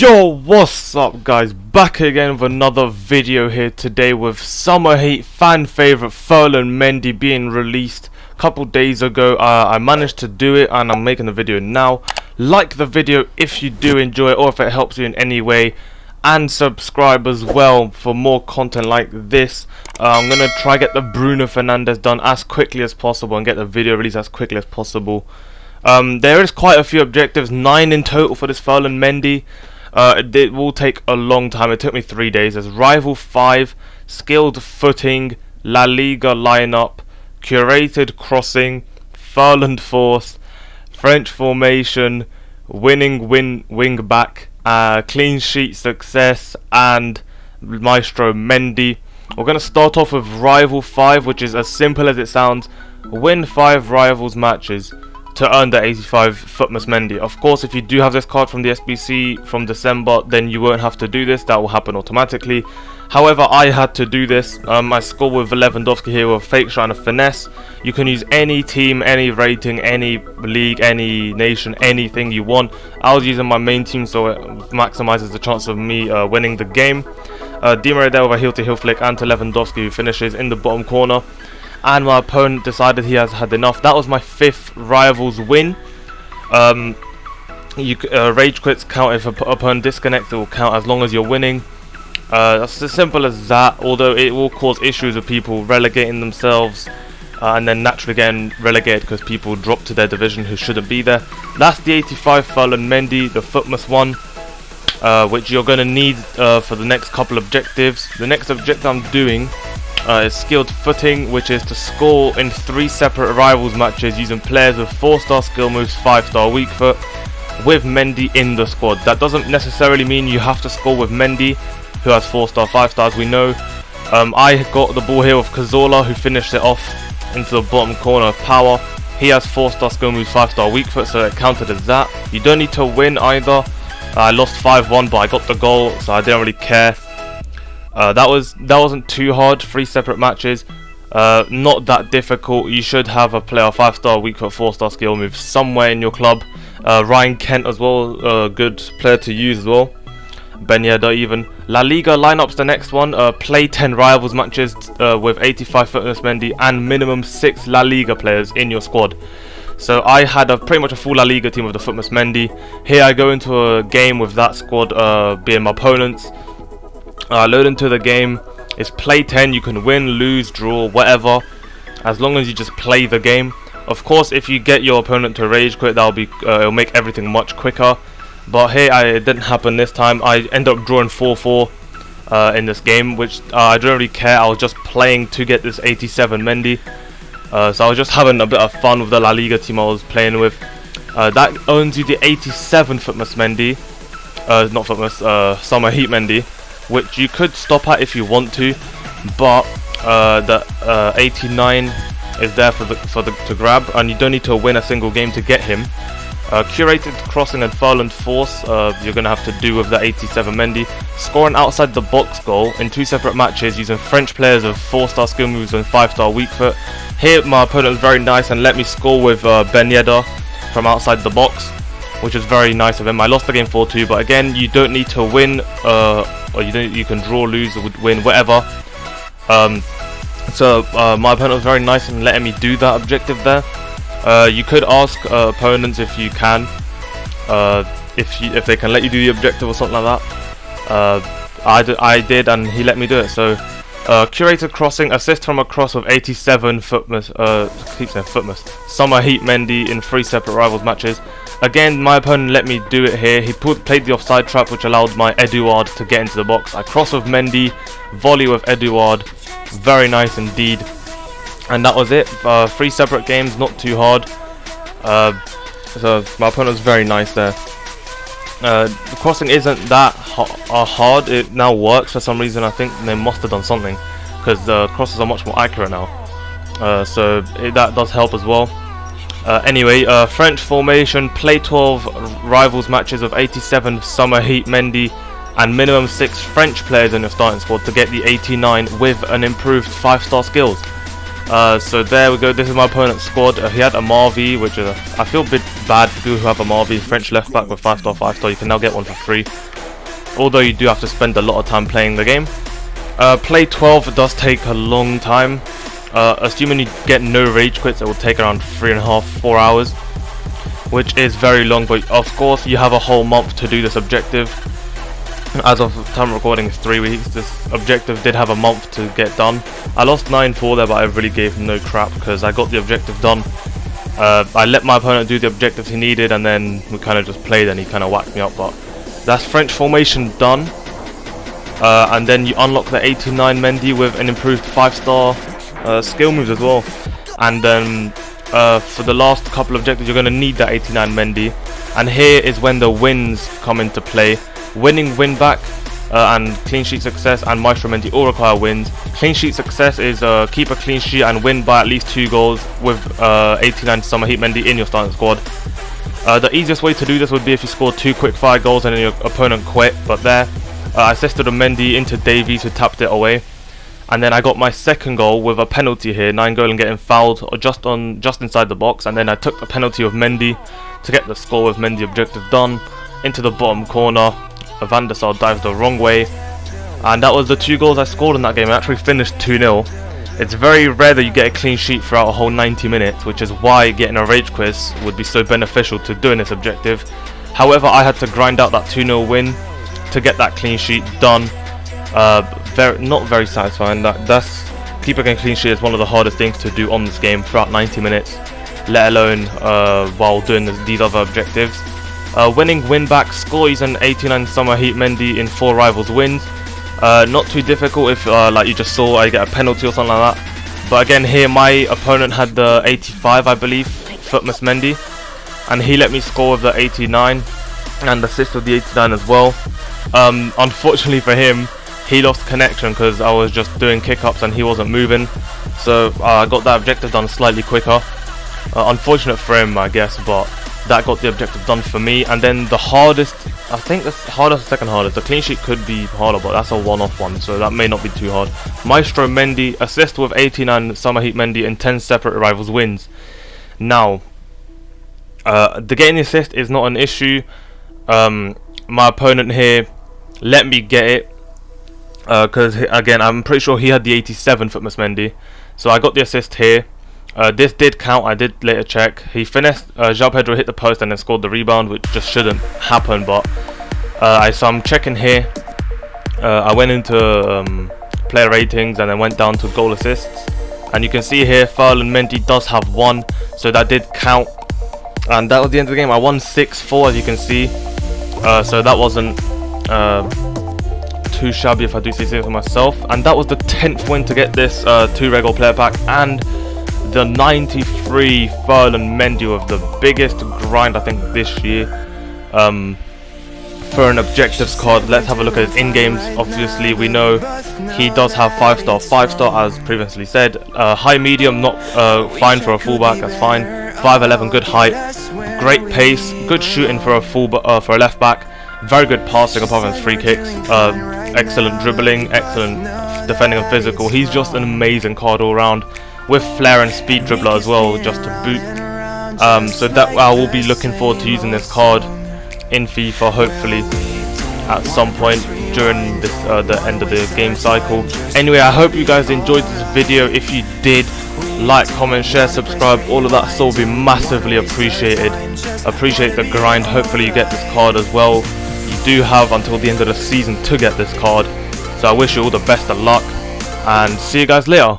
Yo, what's up guys? Back again with another video here today with Summer Heat fan favourite Ferland Mendy being released a couple days ago. Uh, I managed to do it and I'm making the video now. Like the video if you do enjoy it or if it helps you in any way. And subscribe as well for more content like this. Uh, I'm going to try get the Bruno Fernandes done as quickly as possible and get the video released as quickly as possible. Um, there is quite a few objectives, nine in total for this Ferland Mendy. Uh, it will take a long time. It took me three days. There's rival five, skilled footing, La Liga lineup, curated crossing, Ferland force, French formation, winning win wing back, uh, clean sheet success, and Maestro Mendy. We're going to start off with rival five, which is as simple as it sounds. Win five rivals matches to earn the 85 Futmas Mendy. Of course, if you do have this card from the SBC from December, then you won't have to do this. That will happen automatically. However, I had to do this. Um, I scored with Lewandowski here with fake and a finesse. You can use any team, any rating, any league, any nation, anything you want. I was using my main team, so it maximizes the chance of me uh, winning the game. Uh, Di Maria with a heel-to-heel -heel flick and to Lewandowski who finishes in the bottom corner and my opponent decided he has had enough. That was my fifth rival's win. Um, you uh, rage quits count if a opponent disconnects. It will count as long as you're winning. Uh, that's as simple as that. Although it will cause issues with people relegating themselves uh, and then naturally getting relegated because people drop to their division who shouldn't be there. That's the 85 Ferland Mendy, the Futmas one. Uh, which you're going to need uh, for the next couple objectives. The next objective I'm doing uh, is skilled footing, which is to score in three separate rivals matches using players with 4-star skill moves, 5-star weak foot, with Mendy in the squad. That doesn't necessarily mean you have to score with Mendy, who has 4-star, 5-stars, we know. Um, I got the ball here with Cazorla, who finished it off into the bottom corner of power. He has 4-star skill moves, 5-star weak foot, so it counted as that. You don't need to win either. I lost 5-1, but I got the goal, so I didn't really care. Uh, that was that wasn't too hard. Three separate matches. Uh, not that difficult. You should have a player 5 star, weak foot, 4 star skill move somewhere in your club. Uh, Ryan Kent as well, a good player to use as well. Ben Yedder even. La Liga lineup's the next one. Uh, play 10 rivals matches uh, with 85 Futmas Mendy and minimum 6 La Liga players in your squad. So I had a pretty much a full La Liga team with the Futmas Mendy. Here I go into a game with that squad uh, being my opponents uh, load into the game. It's play 10, you can win, lose, draw, whatever, as long as you just play the game. Of course, if you get your opponent to rage quit, that'll be uh, it'll make everything much quicker. But hey, I, it didn't happen this time. I end up drawing 4-4 uh, in this game, which uh, I don't really care. I was just playing to get this 87 Mendy. Uh, so I was just having a bit of fun with the La Liga team I was playing with. Uh, that owns you the 87 Futmas Mendy. Uh, not Futmas, uh, Summer Heat Mendy which you could stop at if you want to, but the uh, 89 is there for the for the to grab, and you don't need to win a single game to get him. Uh, curated crossing and Ferland force, uh, you're going to have to do with the 87 Mendy. Scoring outside the box goal in two separate matches using French players with 4-star skill moves and 5-star weak foot. Here my opponent was very nice and let me score with uh, Ben from outside the box, which is very nice of him. I lost the game 4-2, but again, you don't need to win uh, or you don't you can draw, lose, or win, whatever. Um, so uh, my opponent was very nice in letting me do that objective there. Uh, you could ask uh, opponents if you can, uh, if you if they can let you do the objective or something like that. Uh, I, I did and he let me do it. So uh, curated crossing, assist from a cross of 87 Futmas, uh, keep saying Futmas, Summer Heat Mendy in three separate rivals matches. Again, my opponent let me do it here. He put, played the offside trap, which allowed my Edouard to get into the box. I cross with Mendy, volley with Edouard. Very nice indeed. And that was it. Uh, three separate games, not too hard. Uh, so my opponent was very nice there. Uh, the crossing isn't that uh, hard. It now works for some reason. I think they must have done something because the crosses are much more accurate now. Uh, so it, that does help as well. Uh, anyway, uh, French formation, play 12 rivals matches of 87 Summer Heat Mendy and minimum 6 French players in your starting squad to get the 89 with an improved 5 star skills. Uh, so there we go. This is my opponent's squad. Uh, he had a Marvi, which I feel a bit bad for people who have a Marvi French left back with five star, five star. You can now get one for free. Although you do have to spend a lot of time playing the game. Uh, play 12 does take a long time. Uh, assuming you get no rage quits, it will take around three and a half, four hours, which is very long. But of course, you have a whole month to do this objective. As of time recording, it's three weeks. This objective did have a month to get done. I lost 9-4 there, but I really gave him no crap because I got the objective done. Uh, I let my opponent do the objectives he needed, and then we kind of just played, and he kind of whacked me up. But that's French formation done. Uh, and then you unlock the 89 Mendy with an improved 5-star uh, skill moves as well. And then uh, for the last couple of objectives, you're going to need that 89 Mendy. And here is when the wins come into play. Winning win back uh, and clean sheet success and Maestro Mendy all require wins. Clean sheet success is uh, keep a clean sheet and win by at least two goals with uh, 89 Summer Heat Mendy in your starting squad. Uh, the easiest way to do this would be if you scored two quick fire goals and then your opponent quit, but there, uh, I assisted a Mendy into Davies who tapped it away. And then I got my second goal with a penalty here, nine goal and getting fouled just on just inside the box. And then I took the penalty of Mendy to get the score with Mendy objective done into the bottom corner. Van der Sar dived the wrong way. And that was the two goals I scored in that game. I actually finished 2-0. It's very rare that you get a clean sheet throughout a whole 90 minutes, which is why getting a rage quiz would be so beneficial to doing this objective. However, I had to grind out that 2-0 win to get that clean sheet done. Uh, very not very satisfying. That that's keeping a clean sheet is one of the hardest things to do on this game throughout 90 minutes, let alone uh, while doing this, these other objectives. Uh, winning win back scores an 89 Summer Heat Mendy in four rivals wins. Uh, not too difficult if, uh, like you just saw, I get a penalty or something like that. But again, here my opponent had the 85, I believe, Futmas Mendy, and he let me score with the 89 and assist with the 89 as well. Um, unfortunately for him, he lost connection because I was just doing kick-ups and he wasn't moving. So uh, I got that objective done slightly quicker. Uh, unfortunate for him, I guess, but that got the objective done for me. And then the hardest, I think the hardest, second hardest, the clean sheet could be harder, but that's a one-off one, so that may not be too hard. Maestro Mendy, assist with 89 Summer Heat Mendy in 10 separate rivals wins. Now, uh, the getting assist is not an issue. Um, my opponent here let me get it because uh, again I'm pretty sure he had the 87 for Mendy so I got the assist here uh, this did count. I did later check. He finished uh, Pedro hit the post and then scored the rebound which just shouldn't happen but uh, I so I'm checking here. Uh, I went into um, player ratings and then went down to goal assists. And you can see here Ferland Mendy does have one so that did count. And that was the end of the game. I won 6-4 as you can see. Uh, so that wasn't uh, too shabby if I do say so myself. And that was the 10th win to get this uh, 2 regular player pack and the 93 Ferland Mendy of the biggest grind I think this year. Um, for an objectives card, let's have a look at his in-games. Obviously, we know he does have 5-star, 5-star as previously said. Uh, high medium, not uh, fine for a fullback, that's fine. 5'11", good height, great pace, good shooting for a full uh, for a left back. Very good passing apart from his free kicks. Uh, excellent dribbling, excellent defending and physical. He's just an amazing card all round. With flair and speed dribbler as well, just to boot. Um, so that I will be looking forward to using this card in FIFA, hopefully at some point during this, uh, the end of the game cycle. Anyway, I hope you guys enjoyed this video. If you did, like, comment, share, subscribe, all of that still will be massively appreciated. Appreciate the grind. Hopefully you get this card as well you do have until the end of the season to get this card. So I wish you all the best of luck and see you guys later.